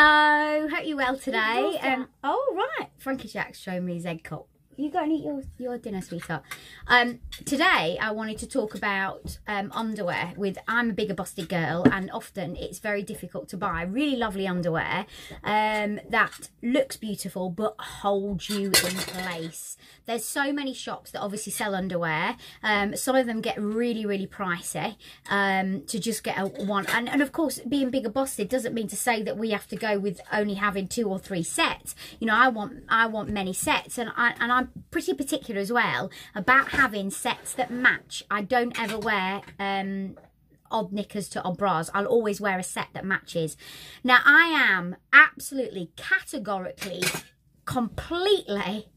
Hello, hope you're well today. Um, oh right, Frankie Jack's showing me his egg cup. You go and eat your, your dinner, sweetheart. Um, today I wanted to talk about um, underwear with I'm a bigger busted girl and often it's very difficult to buy really lovely underwear um, that looks beautiful but holds you in place. There's so many shops that obviously sell underwear. Um, some of them get really, really pricey um, to just get a one. And, and of course, being bigger busted doesn't mean to say that we have to go with only having two or three sets. You know, I want I want many sets and I and I'm pretty particular as well about having sets that match. I don't ever wear um, odd knickers to odd bras. I'll always wear a set that matches. Now, I am absolutely categorically, completely,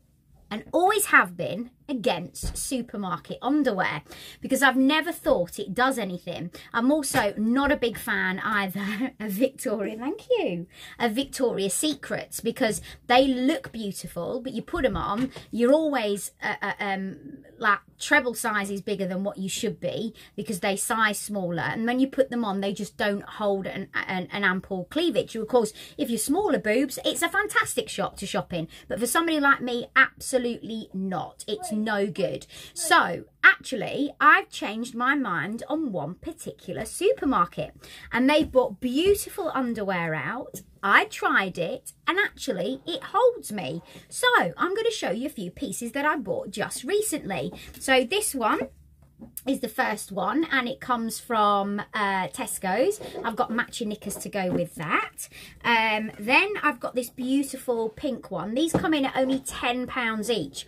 and always have been against supermarket underwear because I've never thought it does anything. I'm also not a big fan either of Victoria, thank you, of Victoria's Secrets because they look beautiful, but you put them on, you're always uh, uh, um, like treble sizes bigger than what you should be because they size smaller. And when you put them on, they just don't hold an, an, an ample cleavage. Of course, if you're smaller boobs, it's a fantastic shop to shop in. But for somebody like me, absolutely not. It's no good. So actually, I've changed my mind on one particular supermarket and they brought beautiful underwear out. I tried it and actually it holds me. So I'm going to show you a few pieces that I bought just recently. So this one is the first one and it comes from uh, Tesco's. I've got matching knickers to go with that. Um, then I've got this beautiful pink one. These come in at only £10 each.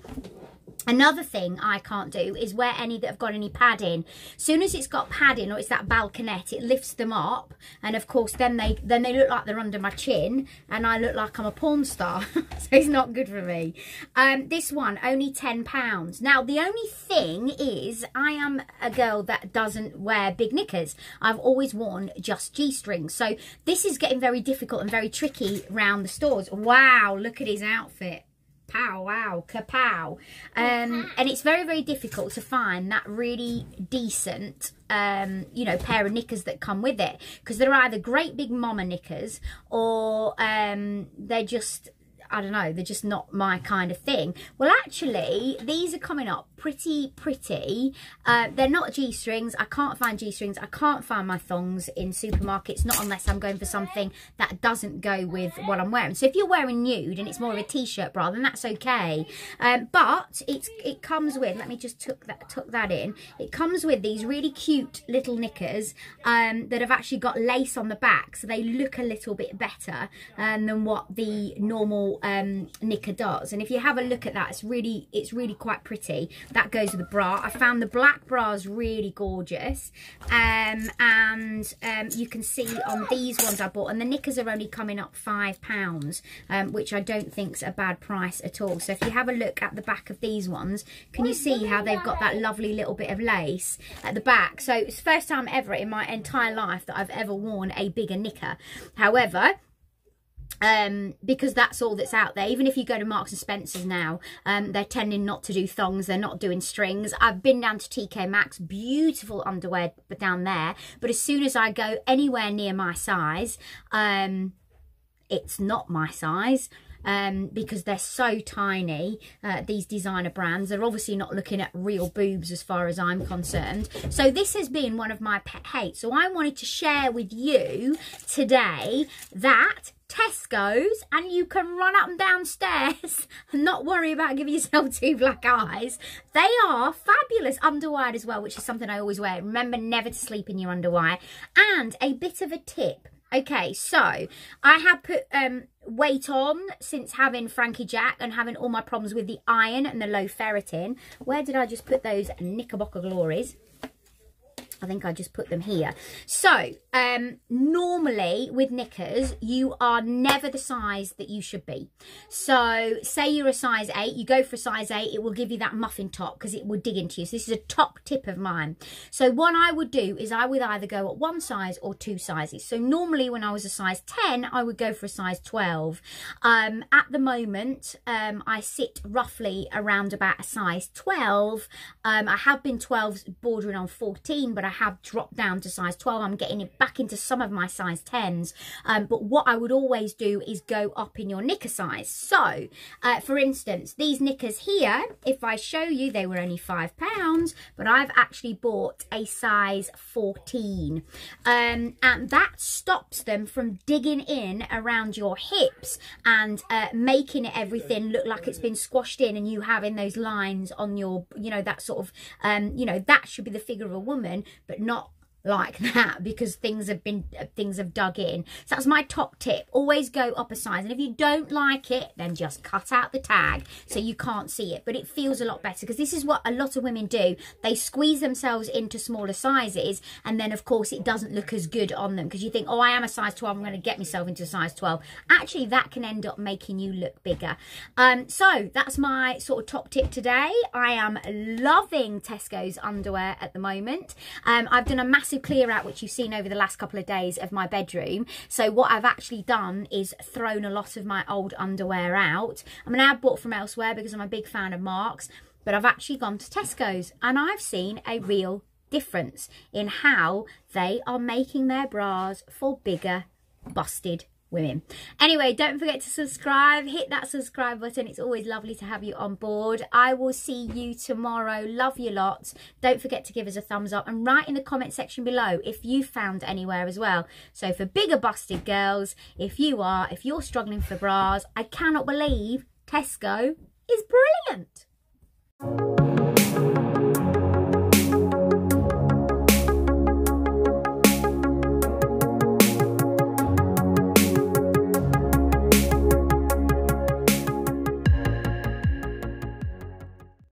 Another thing I can't do is wear any that have got any padding. Soon as it's got padding or it's that balconette, it lifts them up, and of course then they then they look like they're under my chin, and I look like I'm a porn star. so it's not good for me. Um, this one only ten pounds. Now the only thing is I am a girl that doesn't wear big knickers. I've always worn just g strings, so this is getting very difficult and very tricky round the stores. Wow, look at his outfit pow wow kapow. Um and it's very very difficult to find that really decent um you know pair of knickers that come with it. Because they're either great big mama knickers or um they're just I don't know, they're just not my kind of thing. Well, actually, these are coming up pretty, pretty. Uh, they're not G-strings. I can't find G-strings. I can't find my thongs in supermarkets, not unless I'm going for something that doesn't go with what I'm wearing. So if you're wearing nude and it's more of a t-shirt bra, then that's okay. Um, but it's it comes with, let me just tuck that, tuck that in. It comes with these really cute little knickers um, that have actually got lace on the back. So they look a little bit better um, than what the normal um, knicker does. And if you have a look at that, it's really, it's really quite pretty. That goes with the bra. I found the black bras really gorgeous. Um, and um, you can see on these ones I bought, and the knickers are only coming up £5, um, which I don't think's a bad price at all. So if you have a look at the back of these ones, can you see how they've got that lovely little bit of lace at the back? So it's first time ever in my entire life that I've ever worn a bigger knicker. However, um, because that's all that's out there. Even if you go to Marks and Spencer's now, um, they're tending not to do thongs. They're not doing strings. I've been down to TK Maxx, beautiful underwear down there. But as soon as I go anywhere near my size, um, it's not my size. Um, because they're so tiny, uh, these designer brands. They're obviously not looking at real boobs as far as I'm concerned. So this has been one of my pet hates. So I wanted to share with you today that Tesco's and you can run up and downstairs and not worry about giving yourself two black eyes. They are fabulous underwire as well, which is something I always wear. Remember never to sleep in your underwire. And a bit of a tip. Okay, so I have put um, weight on since having Frankie Jack and having all my problems with the iron and the low ferritin. Where did I just put those Knickerbocker glories? I think I just put them here. So, um, normally with knickers, you are never the size that you should be. So, say you're a size 8, you go for a size 8, it will give you that muffin top because it will dig into you. So, this is a top tip of mine. So, what I would do is I would either go at one size or two sizes. So, normally when I was a size 10, I would go for a size 12. Um, at the moment, um, I sit roughly around about a size 12. Um, I have been 12s bordering on 14, but I have dropped down to size 12. I'm getting it back into some of my size 10s. Um, but what I would always do is go up in your knicker size. So, uh, for instance, these knickers here, if I show you, they were only five pounds, but I've actually bought a size 14. Um, and that stops them from digging in around your hips and uh, making everything look like it's been squashed in and you having those lines on your, you know, that sort of, um, you know, that should be the figure of a woman, but not like that because things have been things have dug in. So that's my top tip. Always go up a size. And if you don't like it then just cut out the tag so you can't see it. But it feels a lot better because this is what a lot of women do. They squeeze themselves into smaller sizes and then of course it doesn't look as good on them because you think oh I am a size 12 I'm going to get myself into a size 12 actually that can end up making you look bigger. Um so that's my sort of top tip today. I am loving Tesco's underwear at the moment. Um I've done a massive massive clear out, which you've seen over the last couple of days of my bedroom. So what I've actually done is thrown a lot of my old underwear out. I mean, I've bought from elsewhere because I'm a big fan of Marks, but I've actually gone to Tesco's and I've seen a real difference in how they are making their bras for bigger busted women. Anyway, don't forget to subscribe. Hit that subscribe button. It's always lovely to have you on board. I will see you tomorrow. Love you lots. Don't forget to give us a thumbs up and write in the comment section below if you found anywhere as well. So for bigger busted girls, if you are, if you're struggling for bras, I cannot believe Tesco is brilliant.